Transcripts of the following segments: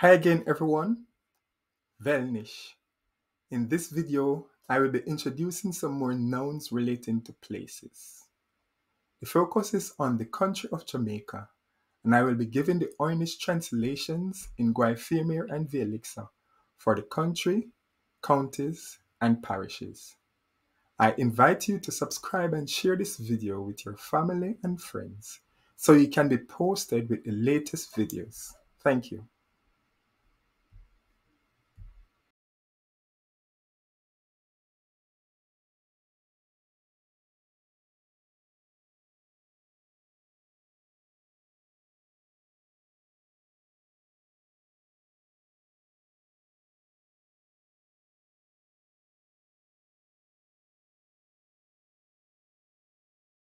Hi again everyone, Velnish. In this video, I will be introducing some more nouns relating to places. The focus is on the country of Jamaica, and I will be giving the Oy'Nissh translations in Guayfimir and Veeliksa for the country, counties, and parishes. I invite you to subscribe and share this video with your family and friends so you can be posted with the latest videos. Thank you.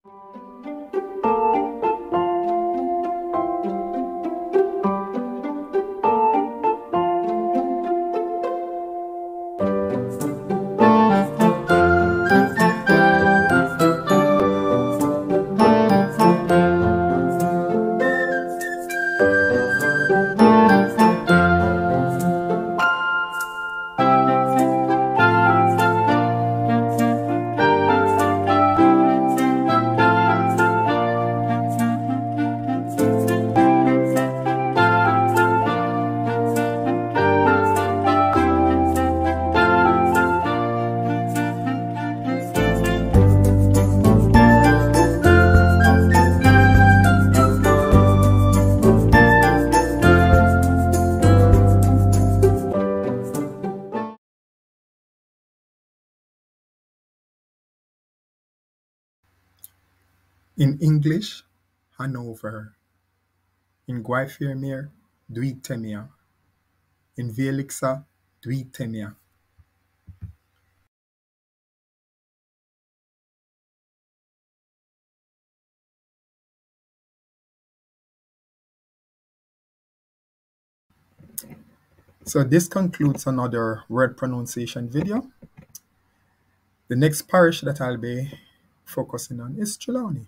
Música In English, Hanover. In Guayfirmir, Duitemia. In Veeliksa, Duitemia. So this concludes another word pronunciation video. The next parish that I'll be focusing on is Trelawny.